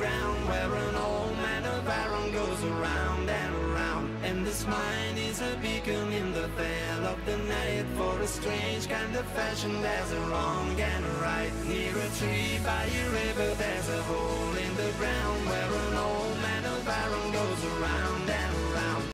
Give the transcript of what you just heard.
ground Where an old man of iron goes around and around. And this mine is a beacon in the veil of the night For a strange kind of fashion. There's a wrong and a right Near a tree by a river.